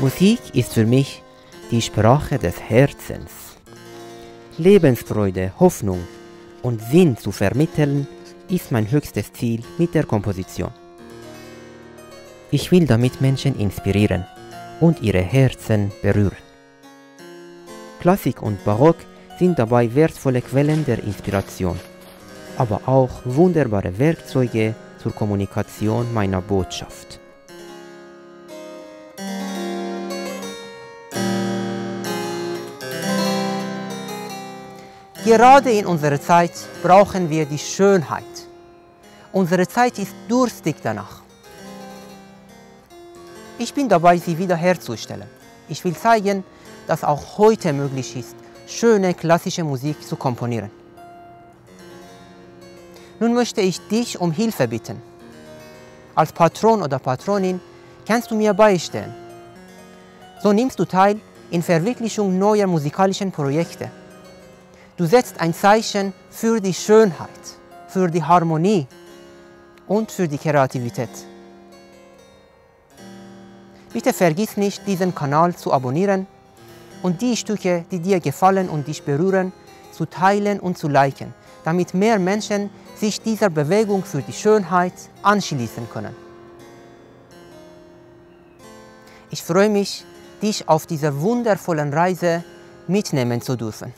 Musik ist für mich die Sprache des Herzens. Lebensfreude, Hoffnung und Sinn zu vermitteln, ist mein höchstes Ziel mit der Komposition. Ich will damit Menschen inspirieren und ihre Herzen berühren. Klassik und Barock sind dabei wertvolle Quellen der Inspiration, aber auch wunderbare Werkzeuge zur Kommunikation meiner Botschaft. Gerade in unserer Zeit brauchen wir die Schönheit. Unsere Zeit ist durstig danach. Ich bin dabei, sie wiederherzustellen. Ich will zeigen, dass auch heute möglich ist, schöne klassische Musik zu komponieren. Nun möchte ich dich um Hilfe bitten. Als Patron oder Patronin kannst du mir beistehen. So nimmst du teil in Verwirklichung neuer musikalischen Projekte. Du setzt ein Zeichen für die Schönheit, für die Harmonie und für die Kreativität. Bitte vergiss nicht, diesen Kanal zu abonnieren und die Stücke, die dir gefallen und dich berühren, zu teilen und zu liken, damit mehr Menschen sich dieser Bewegung für die Schönheit anschließen können. Ich freue mich, dich auf dieser wundervollen Reise mitnehmen zu dürfen.